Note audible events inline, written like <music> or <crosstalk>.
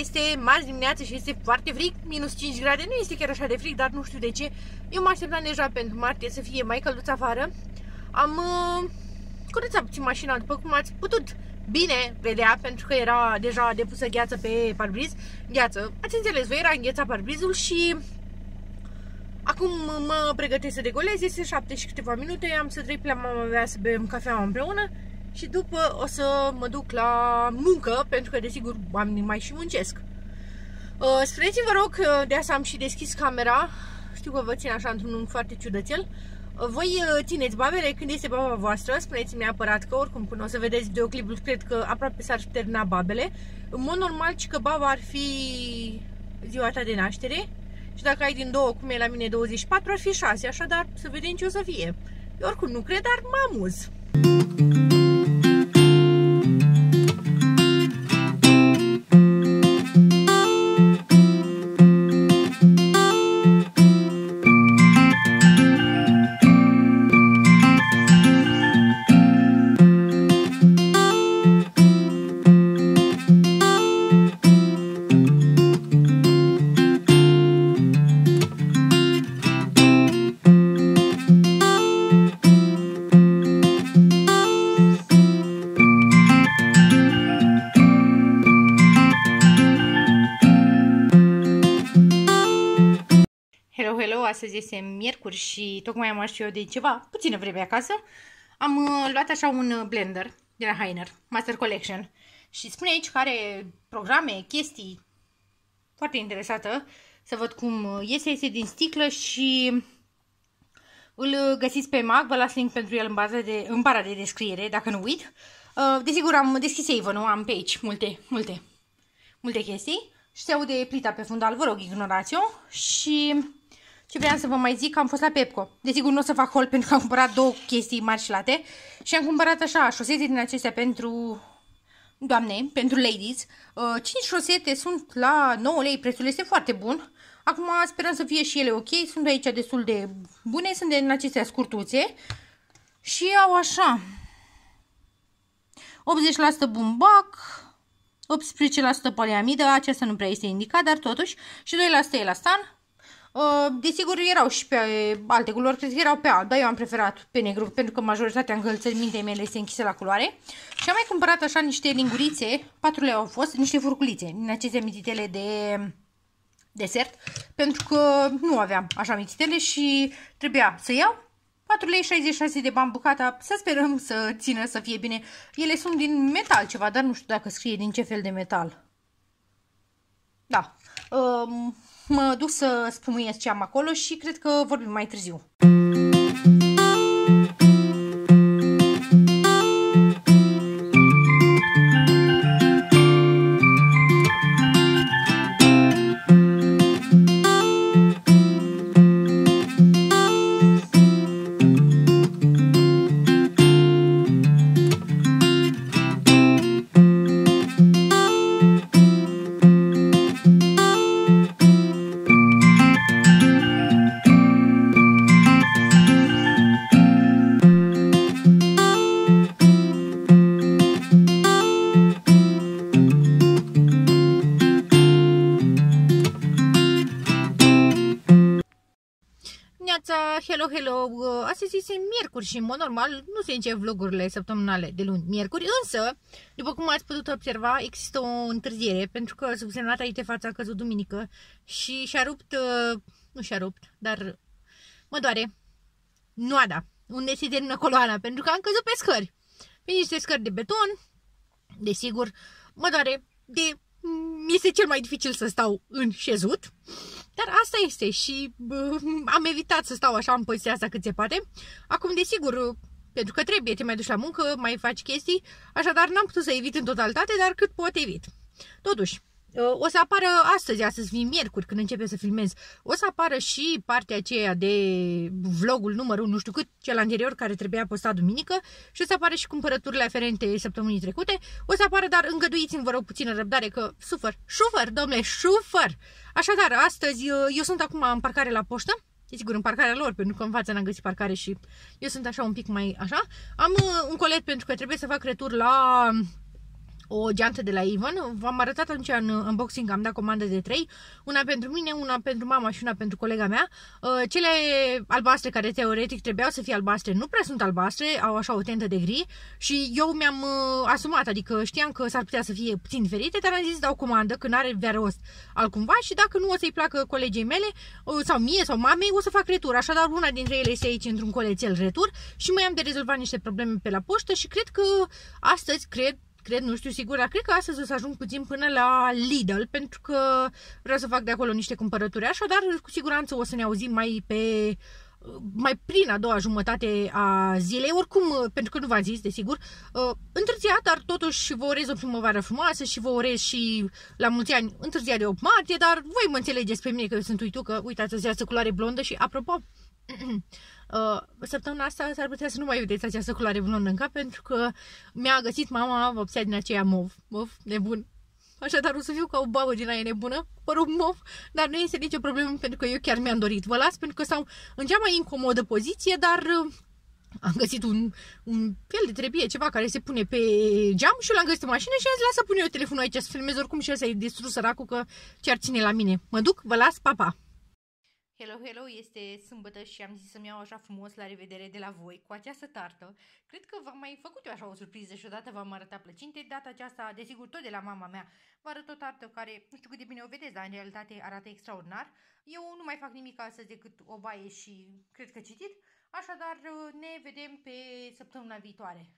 este marți dimineață și este foarte frig, minus 5 grade, nu este chiar așa de frig, dar nu știu de ce. Eu mă așteptam deja pentru martie să fie mai călduț afară. Am uh, curățat puțin mașina, după cum ați putut bine vedea, pentru că era deja depusă gheață pe parbriz. Gheață, ați înțeles, voi era înghețat parbrizul și acum mă pregătesc să degolez, este 7 și câteva minute, am să trec la mama mea să bem cafea împreună și după o să mă duc la muncă, pentru că desigur am mai și muncesc. Uh, Spuneți-vă rog, de asta am și deschis camera, știu că vă țin așa într-un unghi foarte ciudățel. Uh, voi uh, țineți babele când este baba voastră, spuneți-mi neapărat că oricum până o să vedeți videoclipul, cred că aproape s-ar termina babele. În mod normal, ci că baba ar fi ziua ta de naștere și dacă ai din două, cum e la mine 24, ar fi 6, așadar să vedem ce o să fie. Eu oricum nu cred, dar mă amuz. Astăzi este miercuri și tocmai am și eu de ceva, puțină vreme acasă. Am uh, luat așa un uh, blender de la Heiner, Master Collection. Și spune aici că are programe, chestii foarte interesată să văd cum uh, iese, iese din sticlă și îl găsiți pe mag, vă las link pentru el în, bază de, în bara de descriere, dacă nu uit. Desigur, am deschis Avon, nu am pe aici multe, multe, multe chestii. Și se aude plita pe fundal, vă rog, ignorați-o. Și ce vreau să vă mai zic, am fost la Pepco. Desigur nu o să fac hol pentru că am cumpărat două chestii mari și late. Și am cumpărat așa șosete din acestea pentru doamne, pentru ladies. 5 uh, șosete sunt la 9 lei, prețul este foarte bun. Acum sperăm să fie și ele ok, sunt aici destul de bune, sunt din acestea scurtuțe. Și au așa 80% bumbac, 18% poliamidă, aceasta nu prea este indicat, dar totuși, și 2% elastan, Uh, desigur, erau și pe alte culori, cred că erau pe alb, dar eu am preferat pe negru, pentru că majoritatea încălțămintei mele este închise la culoare. Și am mai cumpărat așa niște lingurițe, patru lei au fost, niște furculițe, din aceste mititele de desert, pentru că nu aveam așa mititele și trebuia să iau 4 lei 66 de bani bucata, să sperăm să țină, să fie bine. Ele sunt din metal ceva, dar nu știu dacă scrie din ce fel de metal. Da. Um, mă duc să spumuiesc ce am acolo și cred că vorbim mai târziu. Hello, hello! Astăzi este miercuri și, în mod normal, nu se încep vlogurile săptămânale de luni, miercuri, însă, după cum ați putut observa, există o întârziere, pentru că subsemnata de fața a căzut duminică și și-a rupt, uh, nu și-a rupt, dar mă doare, noada, unde se termină coloana, pentru că am căzut pe scări, pe niște scări de beton, desigur, mă doare de este cel mai dificil să stau în șezut, dar asta este și uh, am evitat să stau așa în poziția asta cât se poate. Acum, desigur, pentru că trebuie, te mai duci la muncă, mai faci chestii, așadar n-am putut să evit în totalitate, dar cât pot evit. Totuși, o să apară astăzi, astăzi vin miercuri când începe să filmez, o să apară și partea aceea de vlogul numărul nu știu cât, cel anterior care trebuia postat duminică și o să apară și cumpărăturile aferente săptămânii trecute, o să apară, dar îngăduiți-mi vă rog puțină răbdare că sufăr, șufăr, domnule, șufăr! Așadar, astăzi eu sunt acum în parcare la poștă, E sigur, în parcarea lor, pentru că în fața n-am găsit parcare și eu sunt așa un pic mai așa. Am uh, un colet pentru că trebuie să fac retur la o geantă de la Avon. V-am arătat atunci în unboxing, am dat comandă de 3, una pentru mine, una pentru mama și una pentru colega mea. Uh, cele albastre care teoretic trebuiau să fie albastre nu prea sunt albastre, au așa o tentă de gri și eu mi-am uh, asumat, adică știam că s-ar putea să fie puțin diferite, dar am zis dau comandă că n-are vrea rost altcumva și dacă nu o să-i placă colegii mele uh, sau mie sau mamei, o să fac retur. Așadar, una dintre ele este aici într-un colețel retur și mai am de rezolvat niște probleme pe la poștă și cred că astăzi, cred, cred, nu știu sigur, dar cred că astăzi o să ajung puțin până la Lidl, pentru că vreau să fac de acolo niște cumpărături, așadar cu siguranță o să ne auzim mai pe mai prin a doua jumătate a zilei, oricum, pentru că nu v-am zis, desigur, uh, întârziat, dar totuși vă urez o primăvară frumoasă și vă urez și la mulți ani întârziat de 8 martie, dar voi mă înțelegeți pe mine că eu sunt uitu, că uitați, această culoare blondă și, apropo, Uh, <clears throat> săptămâna asta s-ar putea să nu mai vedeți această culoare blondă în cap pentru că mi-a găsit mama vopsea din aceea mov. Mov, nebun. Așadar o să fiu ca o babă din aia nebună, părul mov, dar nu este nicio problemă pentru că eu chiar mi-am dorit. Vă las pentru că stau în cea mai incomodă poziție, dar uh, am găsit un, un fel de trebuie, ceva care se pune pe geam și l-am găsit în mașină și am zis, lasă pun eu telefonul aici să filmez oricum și ăsta e distrus săracul că ce ar ține la mine. Mă duc, vă las, papa! Pa. Hello, hello, este sâmbătă și am zis să-mi iau așa frumos la revedere de la voi cu această tartă. Cred că v-am mai făcut eu așa o surpriză și odată v-am arătat plăcinte. Data aceasta, desigur, tot de la mama mea, vă arăt o tartă care, nu știu cât de bine o vedeți, dar în realitate arată extraordinar. Eu nu mai fac nimic astăzi decât o baie și cred că citit. Așadar, ne vedem pe săptămâna viitoare.